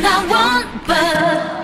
那我本。